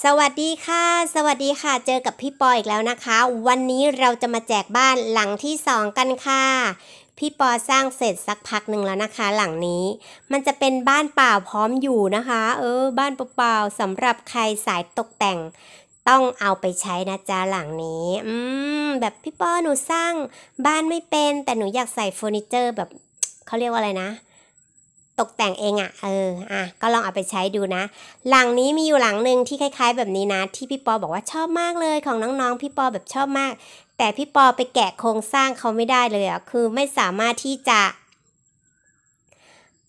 สวัสดีค่ะ สวัสดีค่ะ เจอกับพี่ปออีกแล้วนะคะ วันนี้เราจะมาแจกบ้านหลังที่สองกันค่ะ พี่ปอสร้างเสร็จสักพักหนึ่งแล้วนะคะ หลังนี้ มันจะเป็นบ้านเปล่าพร้อมอยู่นะคะ เออ บ้านเปล่าๆสำหรับใครสายตกแต่ง ต้องเอาไปใช้นะจ๊ะหลังนี้ อืม แบบพี่ปอหนูสร้างบ้านไม่เป็น แต่หนูอยากใส่เฟอร์นิเจอร์แบบเขาเรียกว่าอะไรนะ ตกแต่งเองอะ่ะ เออ อะ ก็ลองเอาไปใช้ดูนะ หลังนี้มีอยู่หลังหนึ่งที่คล้าย ๆ แบบนี้นะ ที่พี่ปอบอกว่าชอบมากเลยของน้องๆ พี่ปอแบบชอบมาก แต่พี่ปอไปแกะโครงสร้างเขาไม่ได้เลยอะ่ะ คือไม่สามารถที่จะ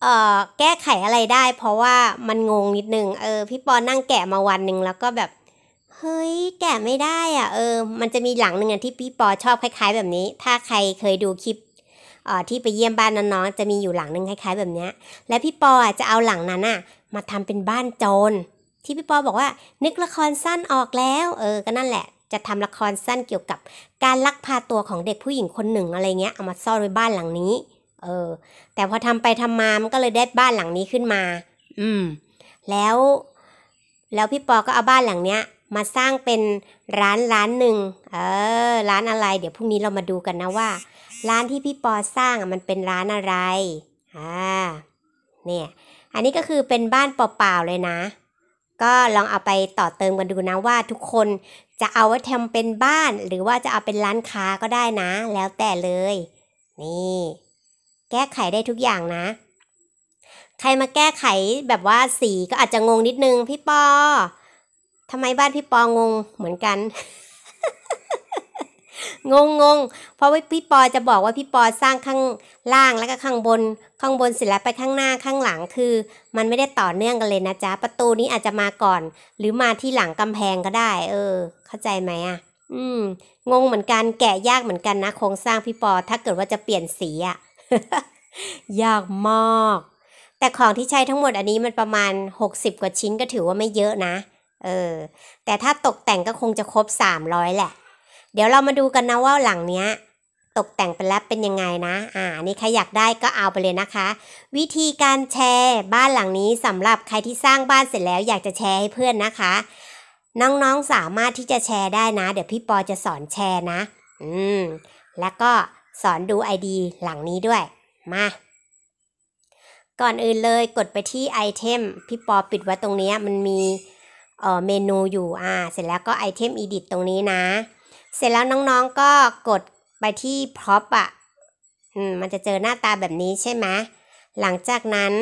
เอ่อแก้ไขอะไรได้ เพราะว่ามันงงนิดนึง เออ พี่ปอนั่งแกะมาวันหนึ่งแล้วก็แบบเฮ้ยแกะไม่ได้อะ เออ มันจะมีหลังหนึ่งอะที่พี่ปอชอบคล้าย ๆ แบบนี้ ถ้าใครเคยดูคลิป ที่ไปเยี่ยมบ้านน้องๆจะมีอยู่หลังหนึ่งคล้าย ๆ แบบเนี้ยและพี่ปอจะเอาหลังนั้นอะมาทำเป็นบ้านโจรที่พี่ปอบอกว่า นึกละครสั้นออกแล้ว เออก็นั่นแหละ จะทำละครสั้นเกี่ยวกับการลักพาตัวของเด็กผู้หญิงคนหนึ่งอะไรเงี้ยเอามาซ่อนไว้บ้านหลังนี้ เออ แต่พอทำไปทำมามันก็เลยได้บ้านหลังนี้ขึ้นมา อืม แล้ว แล้วพี่ปอก็เอาบ้านหลังเนี้ยมาสร้างเป็นร้านร้านหนึ่งเออ ร้านอะไร เดี๋ยวพรุ่งนี้เรามาดูกันนะว่า ร้านที่พี่ปอสร้างมันเป็นร้านอะไร อ่า เนี่ย อันนี้ก็คือเป็นบ้านเปล่าๆเลยนะ ก็ลองเอาไปต่อเติมกันดูนะว่าทุกคนจะเอาไว้ทำเป็นบ้าน หรือว่าจะเอาเป็นร้านค้าก็ได้นะ แล้วแต่เลย นี่ แก้ไขได้ทุกอย่างนะ ใครมาแก้ไขแบบว่าสีก็อาจจะงงนิดนึงพี่ปอทำไมบ้านพี่ปองงเหมือนกัน งงงงเพราะว่าพี่ปอจะบอกว่าพี่ปอสร้างข้างล่างแล้วก็ข้างบน ข้างบนเสร็จแล้วไปข้างหน้าข้างหลังคือ มันไม่ได้ต่อเนื่องกันเลยนะจ๊ะ ประตูนี้อาจจะมาก่อน หรือมาที่หลังกำแพงก็ได้ เออ เข้าใจไหมอะ อืม งงเหมือนกันแกะยากเหมือนกันนะโครงสร้างพี่ปอถ้าเกิดว่าจะเปลี่ยนสีอะยากมาก แต่ของที่ใช้ทั้งหมดอันนี้มันประมาณ 60 กว่าชิ้นก็ถือว่าไม่เยอะนะ เออ แต่ถ้าตกแต่งก็คงจะครบ 300 แหละ เดี๋ยวเรามาดูกันนะว่าหลังเนี้ยตกแต่งไปแล้วเป็นยังไงนะ อ่า นี่ใครอยากได้ก็เอาไปเลยนะคะ วิธีการแชร์บ้านหลังนี้สำหรับใครที่สร้างบ้านเสร็จแล้วอยากจะแชร์ให้เพื่อนนะคะ น้องๆสามารถที่จะแชร์ได้นะ เดี๋ยวพี่ปอจะสอนแชร์นะ อืม แล้วก็สอนดูไอดีหลังนี้ด้วย มา ก่อนอื่นเลยกดไปที่ไอเทมพี่ปอปิดไว้ตรงนี้มันมีเอ่อเมนูอยู่ อ่า เสร็จแล้วก็ไอเทม edit ตรงนี้นะ เสร็จแล้วน้องๆก็กดไปที่ prop อะอืมมันจะเจอหน้าตาแบบนี้ใช่ไหมหลังจากนั้น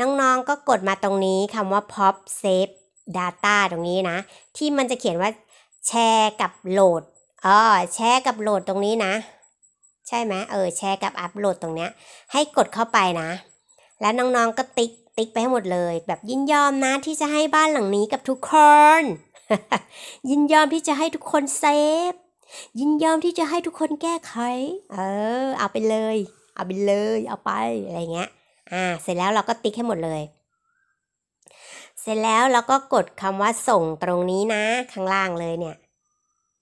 น้องๆก็กดมาตรงนี้คำว่า pop save data ตรงนี้นะ ที่มันจะเขียนว่าแชร์กับโหลดเออแชร์กับโหลดตรงนี้นะ ใช่ไหมเออแชร์กับอัปโหลดตรงเนี้ย ให้กดเข้าไปนะ แล้วน้องๆก็ติ๊กติ๊กไปให้หมดเลย แบบยินยอมนะที่จะให้บ้านหลังนี้กับทุกคน ยินยอมที่จะให้ทุกคนเซฟ ยินยอมที่จะให้ทุกคนแก้ไข เออ เอาไปเลย เอาไปเลย เอาไปอะไรเงี้ย อ่า เสร็จแล้วเราก็ติ๊กให้หมดเลย เสร็จแล้วเราก็กดคำว่าส่งตรงนี้นะ ข้างล่างเลยเนี่ย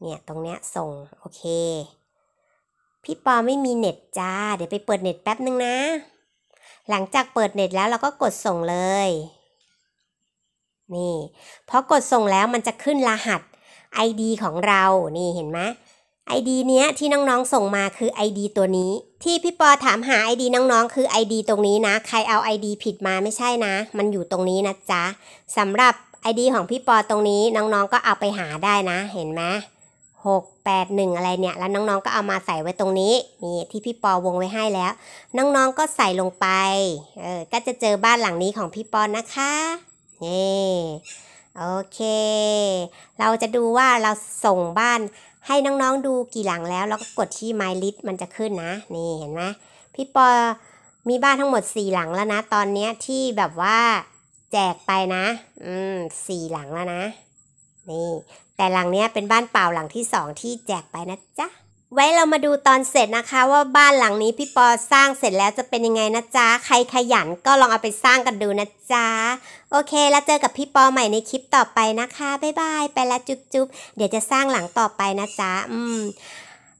เนี่ยตรงเนี้ยส่ง โอเค พี่ปอไม่มีเน็ตจ้า เดี๋ยวไปเปิดเน็ตแป๊บนึงนะ หลังจากเปิดเน็ตแล้วเราก็กดส่งเลย นี่พอกดส่งแล้วมันจะขึ้นรหัส ID ของเรานี่เห็นไหม ID เนี้ยที่น้องๆส่งมาคือ ID ตัวนี้ ที่พี่ปอถามหา ID น้องๆ คือ ID ตรงนี้นะ ใครเอา ID ผิดมาไม่ใช่นะ มันอยู่ตรงนี้นะจ๊ะสำหรับ ID ของพี่ปอตรงนี้น้องๆก็เอาไปหาได้นะ เห็นไหมหกแปดหนึ่งอะไรเนี่ย แล้วน้องๆก็เอามาใส่ไว้ตรงนี้นี่ที่พี่ปอวงไว้ให้แล้ว น้องๆก็ใส่ลงไปเออก็จะเจอบ้านหลังนี้ของพี่ปอนะคะ นี่โอเค เราจะดูว่าเราส่งบ้านให้น้องๆดูกี่หลังแล้ว แล้วก็กดที่ My List มันจะขึ้นนะ นี่เห็นไหมพี่ปอมีบ้านทั้งหมดสี่หลังแล้วนะ ตอนนี้ที่แบบว่าแจกไปนะ อืมสี่หลังแล้วนะ นี่ แต่หลังเนี้ยเป็นบ้านเปล่าหลังที่สองที่แจกไปนะจ๊ะ ไว้เรามาดูตอนเสร็จนะคะ ว่าบ้านหลังนี้พี่ปอสร้างเสร็จแล้วจะเป็นยังไงนะจ๊ะ ใครขยันก็ลองเอาไปสร้างกันดูนะจ๊ะ โอเค แล้วเจอกับพี่ปอใหม่ในคลิปต่อไปนะคะ บ๊ายบาย ไปละจุ๊บจุ๊บเดี๋ยวจะสร้างหลังต่อไปนะจ๊ะ อืม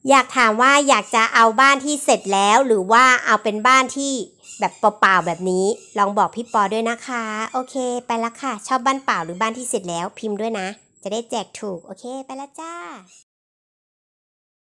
อยากถามว่าอยากจะเอาบ้านที่เสร็จแล้ว หรือว่าเอาเป็นบ้านที่แบบเปล่าๆแบบนี้ ลองบอกพี่ปอด้วยนะคะ โอเค ไปละค่ะ ชอบบ้านเปล่าหรือบ้านที่เสร็จแล้วพิมพ์ด้วยนะ จะได้แจกถูก โอเค ไปละจ้า